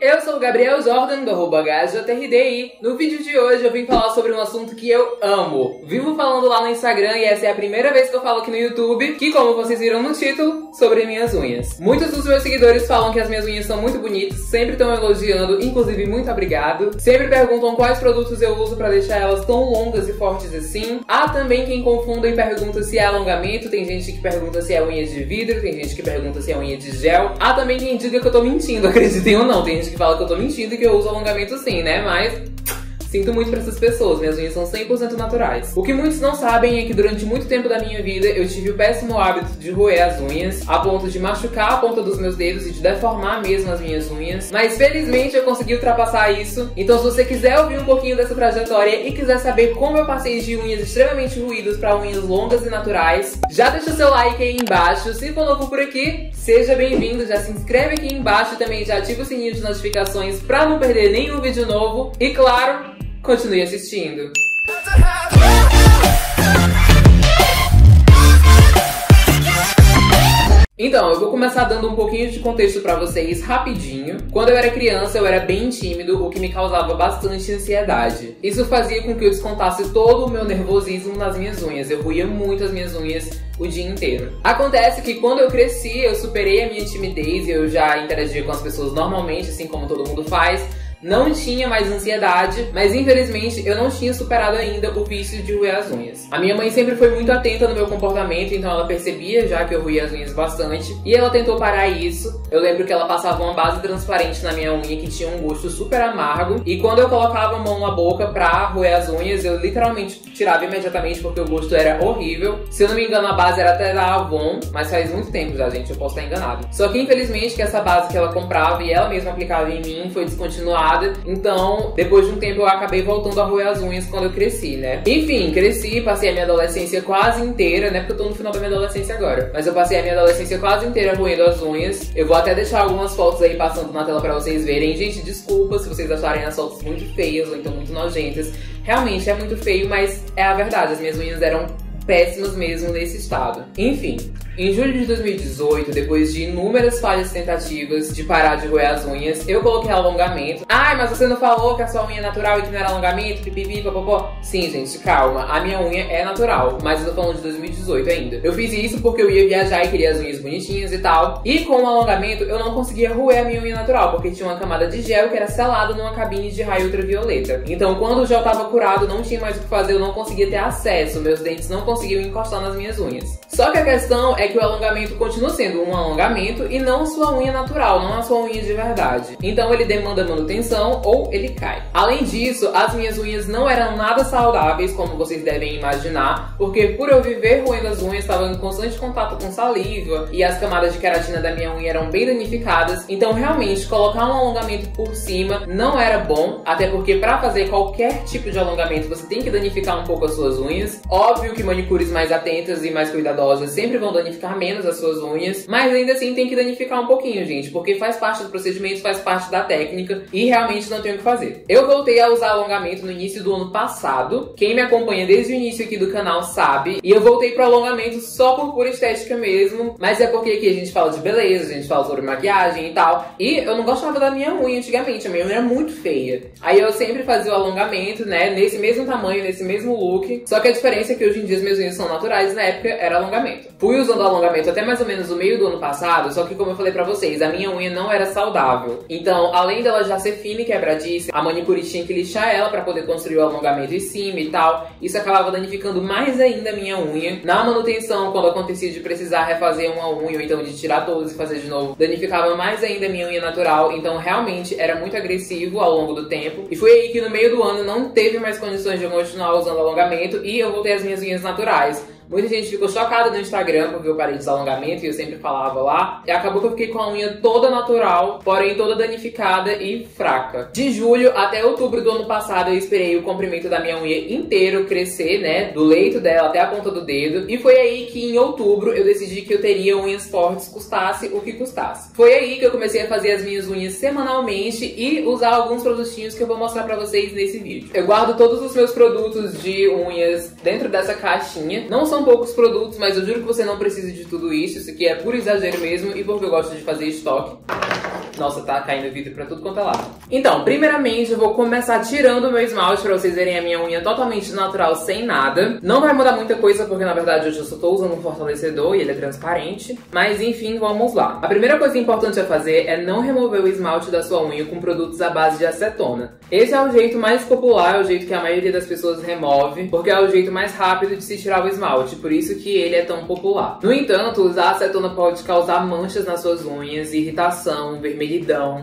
Eu sou o Gabriel Jordan, do arroba HJRDI. No vídeo de hoje eu vim falar sobre um assunto que eu amo. Vivo falando lá no Instagram e essa é a primeira vez que eu falo aqui no YouTube, que como vocês viram no título, sobre minhas unhas. Muitos dos meus seguidores falam que as minhas unhas são muito bonitas, sempre estão elogiando, inclusive muito obrigado. Sempre perguntam quais produtos eu uso pra deixar elas tão longas e fortes assim. Há também quem confunda e pergunta se é alongamento, tem gente que pergunta se é unha de vidro, tem gente que pergunta se é unha de gel. Há também quem diga que eu tô mentindo, acreditem ou não. Tem gente que fala que eu tô mentindo e que eu uso alongamento sim, né? Mas Sinto muito pra essas pessoas, minhas unhas são 100% naturais. O que muitos não sabem é que durante muito tempo da minha vida eu tive o péssimo hábito de roer as unhas, a ponto de machucar a ponta dos meus dedos e de deformar mesmo as minhas unhas. Mas felizmente eu consegui ultrapassar isso. Então se você quiser ouvir um pouquinho dessa trajetória e quiser saber como eu passei de unhas extremamente ruídas para unhas longas e naturais, já deixa o seu like aí embaixo. Se for novo por aqui, seja bem-vindo, já se inscreve aqui embaixo também já ativa o sininho de notificações para não perder nenhum vídeo novo. E claro, Continue assistindo. Então, eu vou começar dando um pouquinho de contexto para vocês rapidinho. Quando eu era criança, eu era bem tímido, o que me causava bastante ansiedade. Isso fazia com que eu descontasse todo o meu nervosismo nas minhas unhas. Eu ruía muito as minhas unhas o dia inteiro. Acontece que quando eu cresci, eu superei a minha timidez e eu já interagia com as pessoas normalmente, assim como todo mundo faz não tinha mais ansiedade, mas infelizmente eu não tinha superado ainda o vício de roer as unhas. A minha mãe sempre foi muito atenta no meu comportamento, então ela percebia já que eu roía as unhas bastante e ela tentou parar isso. Eu lembro que ela passava uma base transparente na minha unha que tinha um gosto super amargo e quando eu colocava a mão na boca pra roer as unhas, eu literalmente tirava imediatamente porque o gosto era horrível. Se eu não me engano, a base era até da Avon, mas faz muito tempo já, gente, eu posso estar enganado. Só que infelizmente que essa base que ela comprava e ela mesma aplicava em mim foi descontinuada então, depois de um tempo, eu acabei voltando a roer as unhas quando eu cresci, né? Enfim, cresci, passei a minha adolescência quase inteira, né? Porque eu tô no final da minha adolescência agora. Mas eu passei a minha adolescência quase inteira roendo as unhas. Eu vou até deixar algumas fotos aí passando na tela pra vocês verem. Gente, desculpa se vocês acharem as fotos muito feias ou então muito nojentas. Realmente é muito feio, mas é a verdade. As minhas unhas eram péssimas mesmo nesse estado. Enfim, em julho de 2018, depois de inúmeras falhas tentativas de parar de roer as unhas, eu coloquei alongamento. Ai, mas você não falou que a sua unha é natural e que não era alongamento? Pipipi, papapó. Sim, gente, calma. A minha unha é natural, mas eu tô falando de 2018 ainda. Eu fiz isso porque eu ia viajar e queria as unhas bonitinhas e tal. E com o alongamento, eu não conseguia roer a minha unha natural, porque tinha uma camada de gel que era selada numa cabine de raio ultravioleta. Então, quando o gel tava curado, não tinha mais o que fazer, eu não conseguia ter acesso. Meus dentes não conseguiam encostar nas minhas unhas. Só que a questão é que o alongamento continua sendo um alongamento e não sua unha natural, não a sua unha de verdade. Então ele demanda manutenção ou ele cai. Além disso, as minhas unhas não eram nada saudáveis, como vocês devem imaginar, porque por eu viver roendo as unhas, estava em constante contato com saliva e as camadas de queratina da minha unha eram bem danificadas. Então realmente colocar um alongamento por cima não era bom, até porque para fazer qualquer tipo de alongamento você tem que danificar um pouco as suas unhas. Óbvio que manicures mais atentas e mais cuidadosas sempre vão danificar menos as suas unhas, mas ainda assim tem que danificar um pouquinho, gente, porque faz parte do procedimento, faz parte da técnica e realmente não tem o que fazer. Eu voltei a usar alongamento no início do ano passado. Quem me acompanha desde o início aqui do canal sabe. E eu voltei pro alongamento só por pura estética mesmo. Mas é porque aqui a gente fala de beleza, a gente fala sobre maquiagem e tal. E eu não gostava da minha unha antigamente, a minha unha era muito feia. Aí eu sempre fazia o alongamento, né, nesse mesmo tamanho, nesse mesmo look. Só que a diferença é que hoje em dia as minhas unhas são naturais, na época era alongamento. Fui usando alongamento até mais ou menos no meio do ano passado, só que como eu falei pra vocês, a minha unha não era saudável. Então, além dela já ser fina e quebradiça, a manicure tinha que lixar ela para poder construir o alongamento em cima e tal. Isso acabava danificando mais ainda a minha unha. Na manutenção, quando acontecia de precisar refazer uma unha, ou então de tirar todas e fazer de novo, danificava mais ainda a minha unha natural. Então, realmente, era muito agressivo ao longo do tempo. E foi aí que no meio do ano não teve mais condições de continuar usando alongamento e eu voltei às minhas unhas naturais. Muita gente ficou chocada no Instagram porque eu parei de alongamento e eu sempre falava lá. E acabou que eu fiquei com a unha toda natural, porém toda danificada e fraca. De julho até outubro do ano passado eu esperei o comprimento da minha unha inteiro crescer, né? Do leito dela até a ponta do dedo. E foi aí que em outubro eu decidi que eu teria unhas fortes, custasse o que custasse. Foi aí que eu comecei a fazer as minhas unhas semanalmente e usar alguns produtinhos que eu vou mostrar pra vocês nesse vídeo. Eu guardo todos os meus produtos de unhas dentro dessa caixinha. Não são são poucos produtos, mas eu juro que você não precisa de tudo isso. Isso aqui é por exagero mesmo e porque eu gosto de fazer estoque. Nossa, tá caindo vidro pra tudo quanto é lado. Então, primeiramente, eu vou começar tirando o meu esmalte pra vocês verem a minha unha totalmente natural, sem nada. Não vai mudar muita coisa, porque na verdade hoje eu só tô usando um fortalecedor e ele é transparente. Mas enfim, vamos lá. A primeira coisa importante a fazer é não remover o esmalte da sua unha com produtos à base de acetona. Esse é o jeito mais popular, é o jeito que a maioria das pessoas remove, porque é o jeito mais rápido de se tirar o esmalte, por isso que ele é tão popular. No entanto, usar acetona pode causar manchas nas suas unhas, irritação, vermelhidão.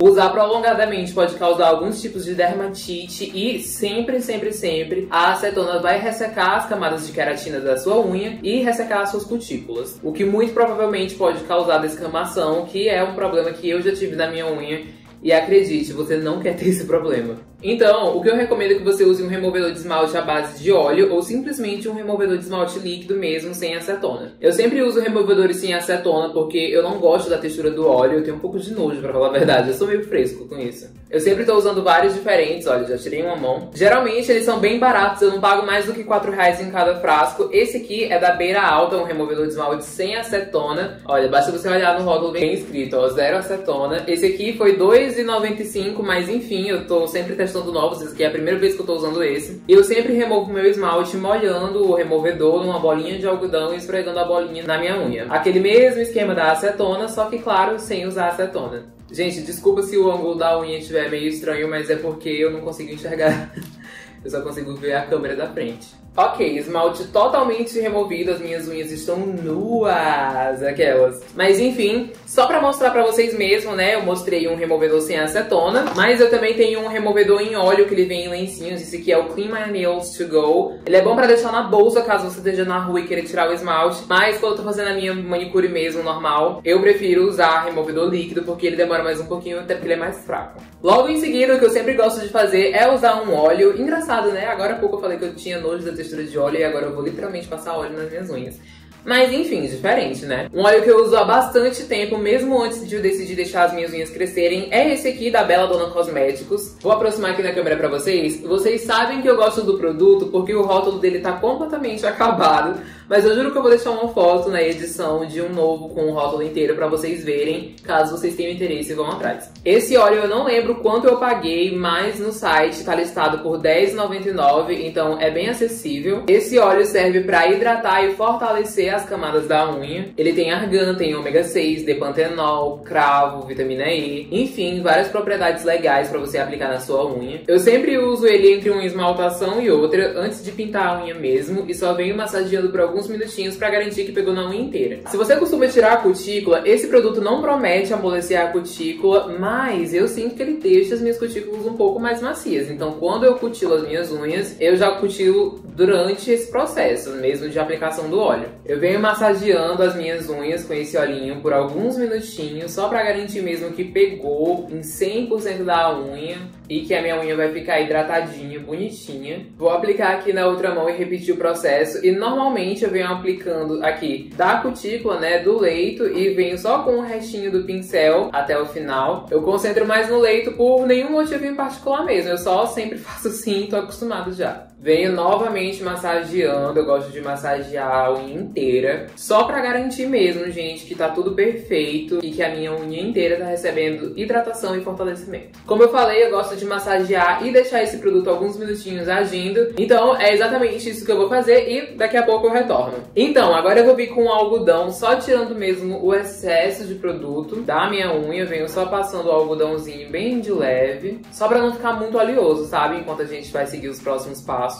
Usar prolongadamente pode causar alguns tipos de dermatite e sempre, sempre, sempre a acetona vai ressecar as camadas de queratina da sua unha e ressecar as suas cutículas, o que muito provavelmente pode causar descamação, que é um problema que eu já tive na minha unha e acredite, você não quer ter esse problema. Então, o que eu recomendo é que você use um removedor de esmalte à base de óleo ou simplesmente um removedor de esmalte líquido mesmo, sem acetona. Eu sempre uso removedores sem acetona porque eu não gosto da textura do óleo, eu tenho um pouco de nojo, pra falar a verdade, eu sou meio fresco com isso. Eu sempre tô usando vários diferentes, olha, já tirei uma mão. Geralmente eles são bem baratos, eu não pago mais do que 4 reais em cada frasco. Esse aqui é da Beira Alta, um removedor de esmalte sem acetona. Olha, basta você olhar no rótulo bem escrito, ó, zero acetona. Esse aqui foi R$2,95, mas enfim, eu tô sempre testando novos, esse aqui é a primeira vez que eu tô usando esse. Eu sempre removo meu esmalte molhando o removedor numa bolinha de algodão e esfregando a bolinha na minha unha. Aquele mesmo esquema da acetona, só que claro, sem usar acetona. Gente, desculpa se o ângulo da unha estiver meio estranho, mas é porque eu não consigo enxergar. eu só consigo ver a câmera da frente. Ok, esmalte totalmente removido, as minhas unhas estão nuas, aquelas. Mas enfim, só pra mostrar pra vocês mesmo, né, eu mostrei um removedor sem acetona, mas eu também tenho um removedor em óleo que ele vem em lencinhos, esse aqui é o Clean My Nails To Go. Ele é bom pra deixar na bolsa caso você esteja na rua e queira tirar o esmalte, mas quando eu tô fazendo a minha manicure mesmo, normal, eu prefiro usar removedor líquido porque ele demora mais um pouquinho, até porque ele é mais fraco. Logo em seguida, o que eu sempre gosto de fazer é usar um óleo. Engraçado, né? Agora há pouco eu falei que eu tinha nojo da textura de óleo e agora eu vou literalmente passar óleo nas minhas unhas. Mas enfim, diferente, né? Um óleo que eu uso há bastante tempo, mesmo antes de eu decidir deixar as minhas unhas crescerem, é esse aqui da Bela Dona Cosméticos. Vou aproximar aqui na câmera pra vocês. Vocês sabem que eu gosto do produto porque o rótulo dele tá completamente acabado. Mas eu juro que eu vou deixar uma foto na edição de um novo com o rótulo inteiro pra vocês verem, caso vocês tenham interesse vão atrás. Esse óleo eu não lembro quanto eu paguei, mas no site tá listado por R$10,99, então é bem acessível. Esse óleo serve pra hidratar e fortalecer as camadas da unha. Ele tem argan, tem ômega 6, depantenol, cravo, vitamina E, enfim, várias propriedades legais para você aplicar na sua unha. Eu sempre uso ele entre uma esmaltação e outra, antes de pintar a unha mesmo, e só venho massageando por alguns minutinhos para garantir que pegou na unha inteira. Se você costuma tirar a cutícula, esse produto não promete amolecer a cutícula, mas eu sinto que ele deixa as minhas cutículas um pouco mais macias. Então, quando eu cutilo as minhas unhas, eu já cutilo durante esse processo, mesmo de aplicação do óleo. Eu venho massageando as minhas unhas com esse olhinho por alguns minutinhos, só para garantir mesmo que pegou em 100% da unha e que a minha unha vai ficar hidratadinha, bonitinha. Vou aplicar aqui na outra mão e repetir o processo. E normalmente eu venho aplicando aqui da cutícula, né, do leito e venho só com o restinho do pincel até o final. Eu concentro mais no leito por nenhum motivo em particular mesmo. Eu só sempre faço assim, tô acostumado já. Venho novamente massageando, eu gosto de massagear a unha inteira, só para garantir mesmo, gente, que tá tudo perfeito e que a minha unha inteira tá recebendo hidratação e fortalecimento. Como eu falei, eu gosto de massagear e deixar esse produto alguns minutinhos agindo, então é exatamente isso que eu vou fazer e daqui a pouco eu retorno. Então, agora eu vou vir com o algodão, só tirando mesmo o excesso de produto da minha unha, venho só passando o algodãozinho bem de leve, só para não ficar muito oleoso, sabe? Enquanto a gente vai seguir os próximos passos.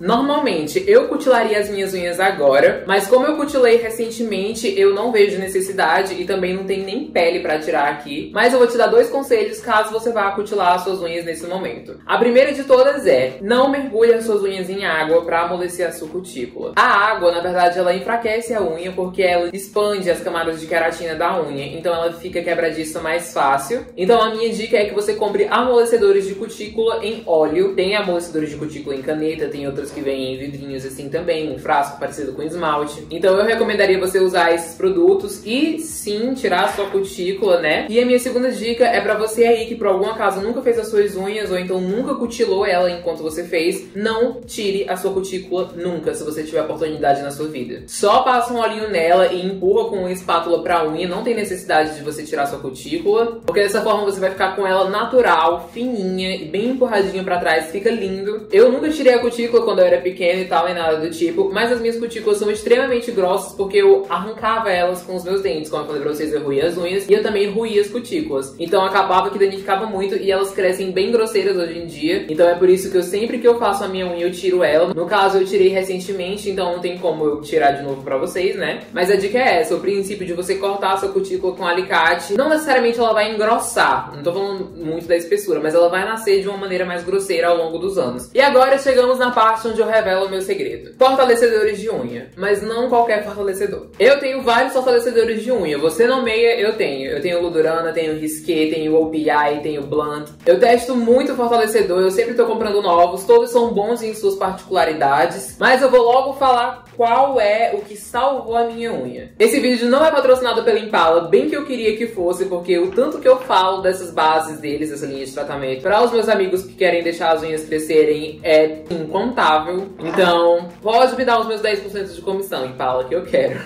Normalmente eu cutilaria as minhas unhas agora, mas como eu cutilei recentemente, eu não vejo necessidade e também não tem nem pele para tirar aqui. Mas eu vou te dar dois conselhos caso você vá cutilar as suas unhas nesse momento. A primeira de todas é: não mergulhe as suas unhas em água para amolecer a sua cutícula. A água, na verdade, ela enfraquece a unha porque ela expande as camadas de queratina da unha, então ela fica quebradiça mais fácil. Então a minha dica é que você compre amolecedores de cutícula em óleo. Tem amolecedores de cutícula em caneta, tem outras que vêm em vidrinhos assim também, um frasco parecido com esmalte. Então eu recomendaria você usar esses produtos e sim tirar a sua cutícula, né? E a minha segunda dica é para você aí que por algum acaso nunca fez as suas unhas ou então nunca cutilou ela enquanto você fez, não tire a sua cutícula nunca, se você tiver oportunidade na sua vida. Só passa um olhinho nela e empurra com uma espátula pra unha, não tem necessidade de você tirar sua cutícula, porque dessa forma você vai ficar com ela natural, fininha e bem empurradinha para trás, fica lindo. Eu nunca tirei a cutícula quando eu era pequena e tal, e nada do tipo, mas as minhas cutículas são extremamente grossas porque eu arrancava elas com os meus dentes, como eu falei pra vocês, eu ruía as unhas e eu também ruía as cutículas. Então acabava que danificava muito e elas crescem bem grosseiras hoje em dia. Então é por isso que eu sempre que eu faço a minha unha eu tiro ela. No caso eu tirei recentemente, então não tem como eu tirar de novo para vocês, né? Mas a dica é essa, o princípio de você cortar a sua cutícula com alicate, não necessariamente ela vai engrossar, não tô falando muito da espessura, mas ela vai nascer de uma maneira mais grosseira ao longo dos anos. E agora chegamos na parte onde eu revelo o meu segredo. Fortalecedores de unha, mas não qualquer fortalecedor. Eu tenho vários fortalecedores de unha, você nomeia, eu tenho. Eu tenho Ludurana, tenho Risqué, tenho OPI, tenho Blunt. Eu testo muito fortalecedor, eu sempre tô comprando novos, todos são bons em suas particularidades, mas eu vou logo falar qual é o que salvou a minha unha. Esse vídeo não é patrocinado pela Impala, bem que eu queria que fosse, porque o tanto que eu falo dessas bases deles, essa linha de tratamento, para os meus amigos que querem deixar as unhas crescerem é incontável. Então, pode me dar os meus 10% de comissão, Impala, que eu quero.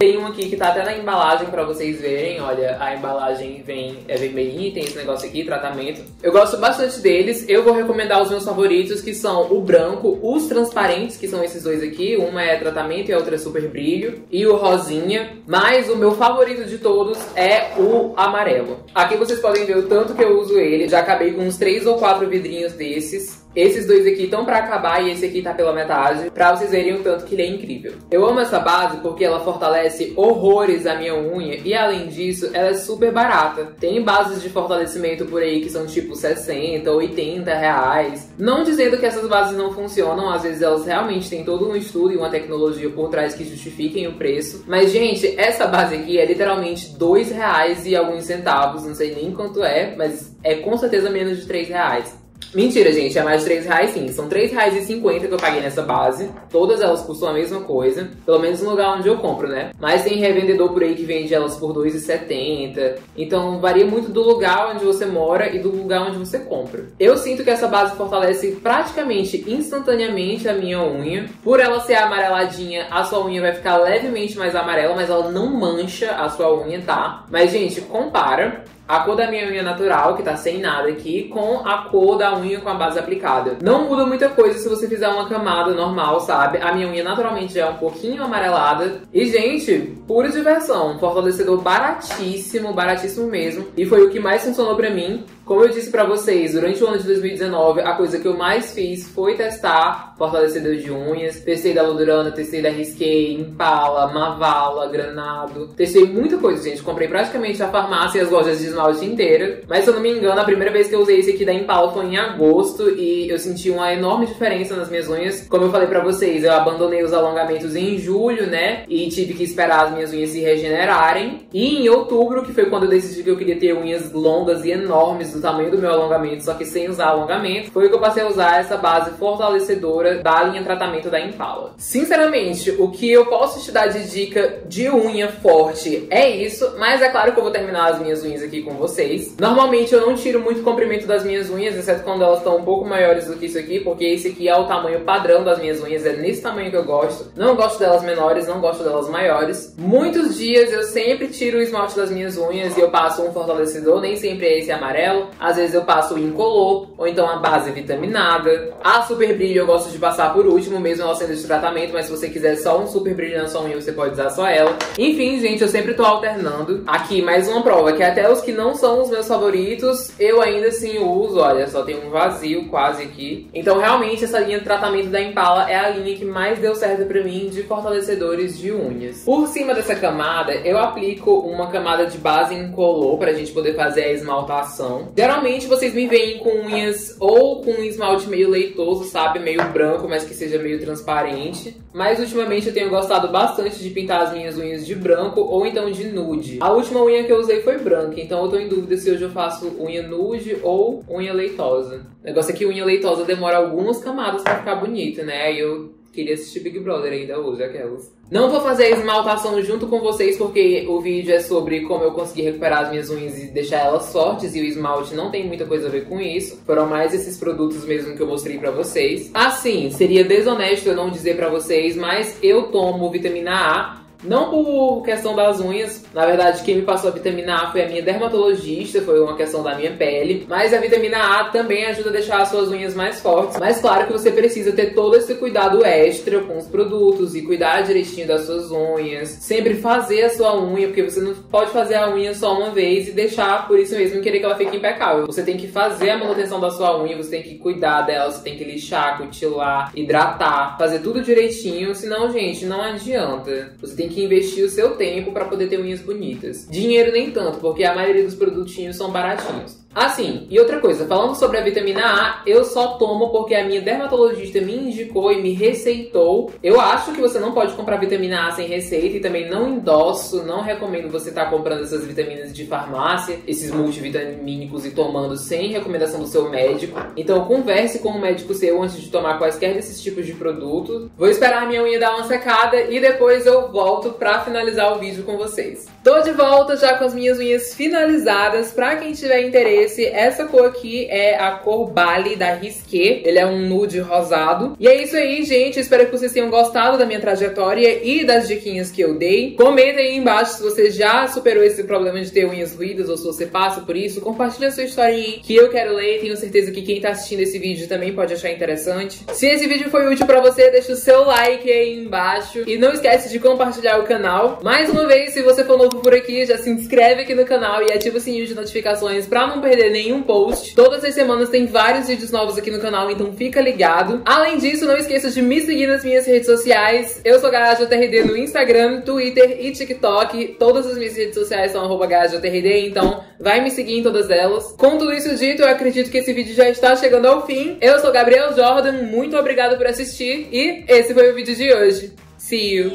Tem um aqui que tá até na embalagem pra vocês verem. Olha, a embalagem vem é vermelhinha, tem esse negócio aqui, tratamento. Eu gosto bastante deles. Eu vou recomendar os meus favoritos, que são o branco, os transparentes, que são esses dois aqui. Uma é tratamento e a outra é super brilho. E o rosinha. Mas o meu favorito de todos é o amarelo. Aqui vocês podem ver o tanto que eu uso ele. Já acabei com uns três ou quatro vidrinhos desses. Esses dois aqui estão para acabar e esse aqui tá pela metade, pra vocês verem o tanto que ele é incrível. Eu amo essa base porque ela fortalece horrores a minha unha e além disso, ela é super barata. Tem bases de fortalecimento por aí que são tipo 60, 80 reais. Não dizendo que essas bases não funcionam, às vezes elas realmente têm todo um estudo e uma tecnologia por trás que justifiquem o preço. Mas, gente, essa base aqui é literalmente 2 reais e alguns centavos, não sei nem quanto é, mas é com certeza menos de 3 reais. Mentira, gente, é mais de 3 reais sim. São 3 reais e 50 que eu paguei nessa base. Todas elas custam a mesma coisa. Pelo menos no lugar onde eu compro, né? Mas tem revendedor por aí que vende elas por 2,70. Então varia muito do lugar onde você mora e do lugar onde você compra. Eu sinto que essa base fortalece praticamente instantaneamente a minha unha. Por ela ser amareladinha, a sua unha vai ficar levemente mais amarela, mas ela não mancha a sua unha, tá? Mas, gente, compara a cor da minha unha natural, que tá sem nada aqui, com a cor da unha com a base aplicada. Não muda muita coisa se você fizer uma camada normal, sabe? A minha unha naturalmente já é um pouquinho amarelada. E, gente, pura diversão. Fortalecedor baratíssimo, baratíssimo mesmo. E foi o que mais funcionou pra mim. Como eu disse para vocês, durante o ano de 2019, a coisa que eu mais fiz foi testar fortalecedor de unhas. Testei da Ludurana, testei da Risqué, Impala, Mavala, Granado. Testei muita coisa, gente. Comprei praticamente a farmácia e as lojas de esmalte inteira. Mas se eu não me engano, a primeira vez que eu usei esse aqui da Impala foi em agosto e eu senti uma enorme diferença nas minhas unhas. Como eu falei para vocês, eu abandonei os alongamentos em julho, né? E tive que esperar as minhas unhas se regenerarem. E em outubro, que foi quando eu decidi que eu queria ter unhas longas e enormes do tamanho do meu alongamento, só que sem usar alongamento, foi que eu passei a usar essa base fortalecedora da linha tratamento da Impala. Sinceramente, o que eu posso te dar de dica de unha forte é isso, mas é claro que eu vou terminar as minhas unhas aqui com vocês. Normalmente eu não tiro muito comprimento das minhas unhas, exceto quando elas estão um pouco maiores do que isso aqui, porque esse aqui é o tamanho padrão das minhas unhas, é nesse tamanho que eu gosto. Não gosto delas menores, não gosto delas maiores. Muitos dias eu sempre tiro o esmalte das minhas unhas e eu passo um fortalecedor, nem sempre é esse amarelo. Às vezes eu passo o incolor, ou então a base vitaminada. A super brilho eu gosto de passar por último, mesmo ela sendo de tratamento, mas se você quiser só um super sua unha, você pode usar só ela. Enfim, gente, eu sempre tô alternando. Aqui, mais uma prova, que até os que não são os meus favoritos, eu ainda assim uso. Olha, só tem um vazio quase aqui. Então, realmente, essa linha de tratamento da Impala é a linha que mais deu certo pra mim de fortalecedores de unhas. Por cima dessa camada, eu aplico uma camada de base incolor pra gente poder fazer a esmaltação. Geralmente vocês me veem com unhas ou com um esmalte meio leitoso, sabe? Meio branco branco, mas que seja meio transparente. Mas ultimamente eu tenho gostado bastante de pintar as minhas unhas de branco ou então de nude. A última unha que eu usei foi branca, então eu tô em dúvida se hoje eu faço unha nude ou unha leitosa. O negócio é que unha leitosa demora algumas camadas para ficar bonita, né? Eu Queria assistir Big Brother ainda hoje, aquelas. Não vou fazer a esmaltação junto com vocês, porque o vídeo é sobre como eu consegui recuperar as minhas unhas e deixar elas fortes, e o esmalte não tem muita coisa a ver com isso. Foram mais esses produtos mesmo que eu mostrei pra vocês. Assim, seria desonesto eu não dizer pra vocês, mas eu tomo vitamina A não por questão das unhas, na verdade, quem me passou a vitamina A foi a minha dermatologista, foi uma questão da minha pele. Mas a vitamina A também ajuda a deixar as suas unhas mais fortes. Mas claro que você precisa ter todo esse cuidado extra com os produtos e cuidar direitinho das suas unhas. Sempre fazer a sua unha, porque você não pode fazer a unha só uma vez e deixar por isso mesmo querer que ela fique impecável. Você tem que fazer a manutenção da sua unha, você tem que cuidar dela, você tem que lixar, cutilar, hidratar, fazer tudo direitinho, senão, gente, não adianta. Você tem que investir o seu tempo para poder ter unhas bonitas. Dinheiro nem tanto, porque a maioria dos produtinhos são baratinhos. Assim, e outra coisa, falando sobre a vitamina A, eu só tomo porque a minha dermatologista me indicou e me receitou. Eu acho que você não pode comprar vitamina A sem receita e também não endosso, não recomendo você estar tá comprando essas vitaminas de farmácia, esses multivitamínicos e tomando sem recomendação do seu médico. Então converse com o médico seu antes de tomar quaisquer desses tipos de produtos. Vou esperar minha unha dar uma secada e depois eu volto para finalizar o vídeo com vocês. Tô de volta já com as minhas unhas finalizadas. Pra quem tiver interesse, essa cor aqui é a cor Bali da Risqué. Ele é um nude rosado. E é isso aí, gente. Espero que vocês tenham gostado da minha trajetória e das diquinhas que eu dei. Comenta aí embaixo se você já superou esse problema de ter unhas ruídas ou se você passa por isso. Compartilha a sua história aí, que eu quero ler. Tenho certeza que quem tá assistindo esse vídeo também pode achar interessante. Se esse vídeo foi útil pra você, deixa o seu like aí embaixo. E não esquece de compartilhar o canal. Mais uma vez, se você for novo por aqui, já se inscreve aqui no canal e ativa o sininho de notificações pra não perder nenhum post. Todas as semanas tem vários vídeos novos aqui no canal, então fica ligado. Além disso, não esqueça de me seguir nas minhas redes sociais. Eu sou GarajaTRD no Instagram, Twitter e TikTok. Todas as minhas redes sociais são arroba GarajaTRD, então vai me seguir em todas elas. Com tudo isso dito, eu acredito que esse vídeo já está chegando ao fim. Eu sou Gabriel Jordan, muito obrigado por assistir e esse foi o vídeo de hoje. See you!